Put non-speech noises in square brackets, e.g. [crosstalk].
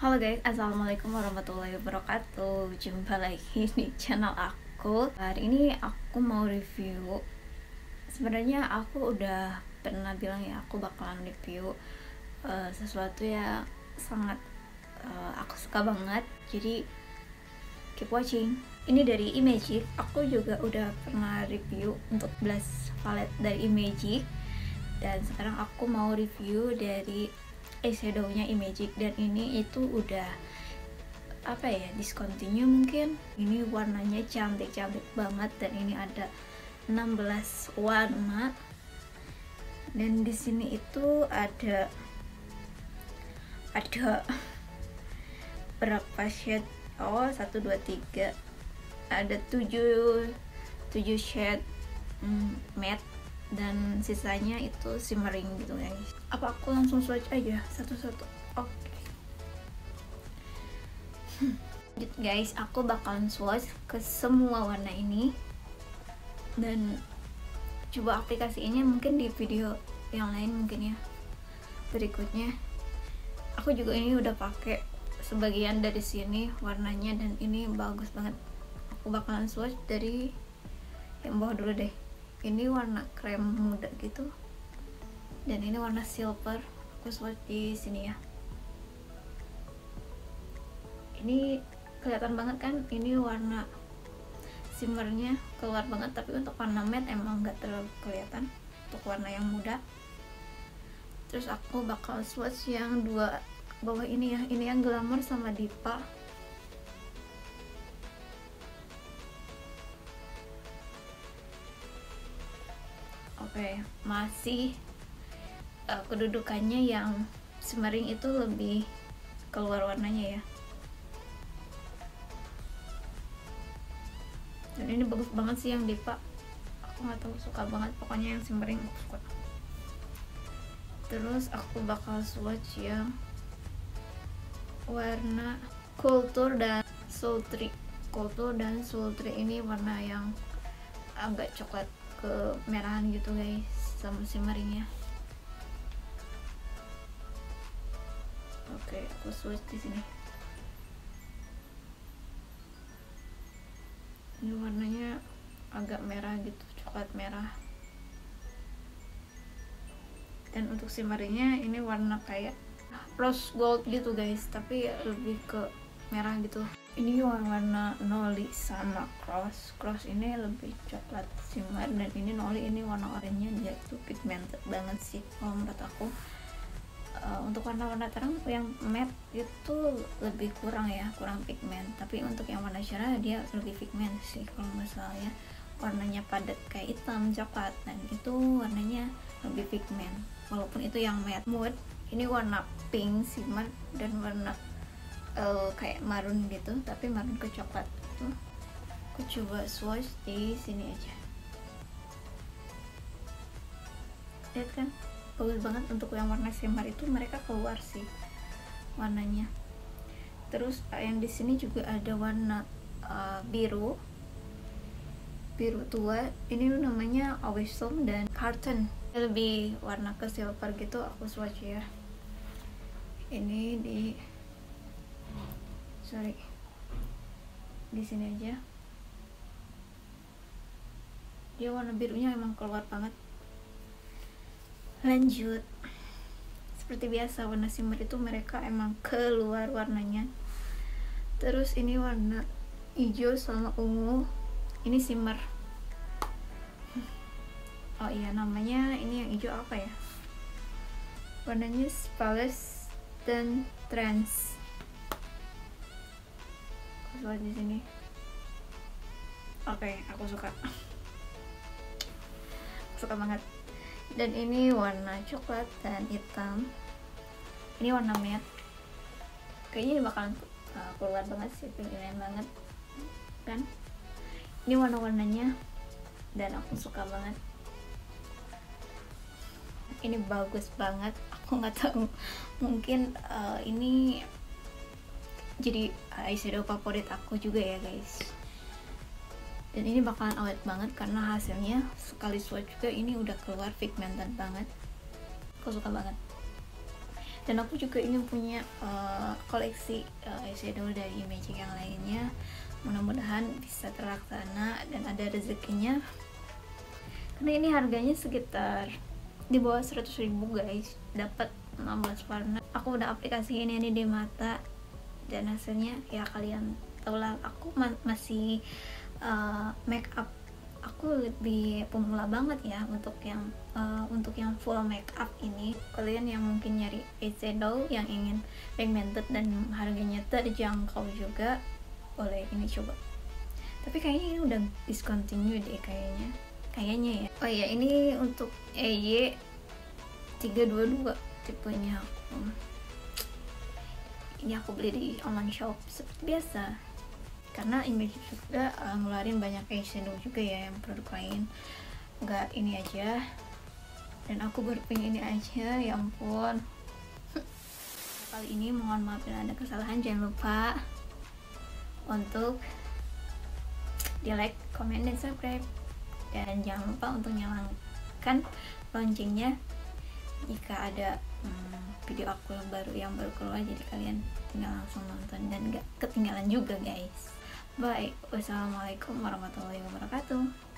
Halo guys, Assalamualaikum warahmatullahi wabarakatuh. Jumpa lagi [laughs] di channel aku. Hari ini aku mau review. Sebenarnya aku udah pernah bilang ya Aku bakalan review uh, Sesuatu yang sangat uh, Aku suka banget. Jadi keep watching. Ini dari Imagic Aku juga udah pernah review Untuk blush palette dari Imagic Dan sekarang aku mau review dari eyeshadownya Imagic dan ini itu udah apa ya discontinue mungkin. Ini warnanya cantik-cantik banget dan ini ada 16 warna. Dan di sini itu ada ada berapa shade? Oh 1 2 3 ada 7 7 shade mm, matte dan sisanya itu simmering gitu guys. Apa aku langsung swatch aja satu-satu? Oke. Okay. guys aku bakalan swatch ke semua warna ini. Dan coba aplikasinya mungkin di video yang lain mungkin ya berikutnya. Aku juga ini udah pakai sebagian dari sini warnanya dan ini bagus banget. Aku bakalan swatch dari yang bawah dulu deh ini warna krem muda gitu. Dan ini warna silver. Aku swatch di sini ya. Ini kelihatan banget kan? Ini warna shimmernya keluar banget tapi untuk warna matte emang nggak terlalu kelihatan. Untuk warna yang muda. Terus aku bakal swatch yang dua bawah ini ya. Ini yang glamour sama Dipa oke masih uh, kedudukannya yang semering itu lebih keluar warnanya ya. Dan ini bagus banget sih yang Dipa aku nggak tahu suka banget pokoknya yang semering aku suka. Terus aku bakal swatch yang warna kultur dan sultri. Kultur dan sultri ini warna yang agak coklat kemerahan gitu guys sama shimmeringnya oke aku switch di sini. Ini warnanya agak merah gitu coklat merah. Dan untuk shimmeringnya ini warna kayak rose gold gitu guys tapi lebih ke merah gitu. Ini warna noli sama cross. Cross ini lebih coklat shimmer dan ini noli ini warna oranye dia itu pigmented banget sih kalau menurut aku. Uh, untuk warna-warna terang yang matte itu lebih kurang ya kurang pigment. Tapi untuk yang warna cerah dia lebih pigment sih kalau misalnya warnanya padat kayak hitam coklat dan itu warnanya lebih pigment. Walaupun itu yang matte mood ini warna pink shimmer dan warna uh, kayak marun gitu tapi marun ke coklat gitu aku coba swatch di sini aja. Lihat kan bagus banget untuk yang warna shimmer itu mereka keluar sih warnanya. Terus uh, yang di sini juga ada warna uh, biru. Biru tua. Ini namanya awesome dan carton. Lebih warna ke silver gitu aku swatch ya. Ini di sorry. Di sini aja. Dia warna birunya emang keluar banget. Lanjut. Seperti biasa warna shimmer itu mereka emang keluar warnanya. Terus ini warna hijau sama ungu. Ini shimmer oh iya namanya ini yang hijau apa ya? Warnanya Spales dan Trans aku di sini. Oke okay, aku suka. Suka banget. Dan ini warna coklat dan hitam. Ini warna matte. Kayaknya ini bakalan uh, keluar banget sih pingin banget kan? Ini warna-warnanya dan aku suka banget. Ini bagus banget. Aku nggak tahu. Mungkin uh, ini jadi eyeshadow favorit aku juga ya guys. Dan ini bakalan awet banget karena hasilnya sekali swatch juga ini udah keluar pigmented banget. Aku suka banget. Dan aku juga ingin punya uh, koleksi uh, eyeshadow dari Magic yang lainnya. Mudah-mudahan bisa terlaksana dan ada rezekinya. Karena ini harganya sekitar di bawah 100 ribu guys. Dapat 16 warna. Aku udah aplikasi ini di mata dan hasilnya ya kalian tau lah aku ma masih uh, make up. Aku lebih pemula banget ya untuk yang uh, untuk yang full make up ini. Kalian yang mungkin nyari eyeshadow yang ingin pigmented dan harganya terjangkau juga boleh ini coba. Tapi kayaknya ini udah discontinue deh kayaknya. Kayaknya ya. Oh iya ini untuk EY 322 tipenya aku ini aku beli di online shop seperti biasa. Karena image juga uh, ngeluarin banyak eyeshadow juga ya yang produk lain. Nggak ini aja. Dan aku baru ini aja ya ampun. [laughs] Kali ini mohon maaf bila ada kesalahan jangan lupa untuk di like, comment, dan subscribe. Dan jangan lupa untuk nyalakan loncengnya. Jika ada hmm, video aku yang baru yang baru keluar jadi kalian tinggal langsung nonton dan gak ketinggalan juga guys. Bye wassalamualaikum warahmatullahi wabarakatuh